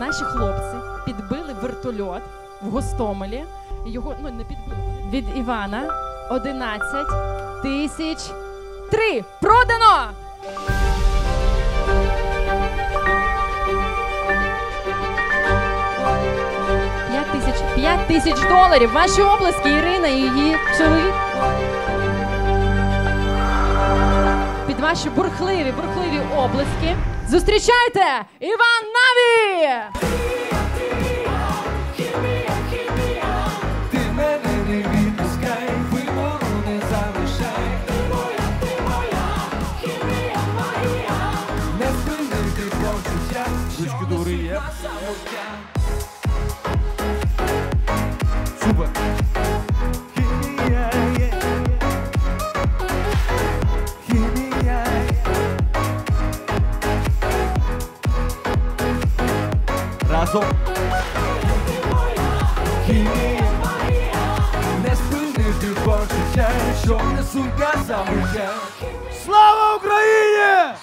наші хлопці підбили вертольот в Гостомелі. Його ну не підбили від Івана 11 тисяч три. Продано! П'ять тисяч доларів. Ваші обласки Ірина і її чоловік. Ваші бурхливі, бурхливі обласки. Зустрічайте Іван Наві! Ти мене не відпускай, вибору не залишай. Ти моя, ти моя, хімія моя. Не спинити почуття, Ручки догори Разом. Хімія. Не спинити почуття, що несуть на самоття. Слава Україні!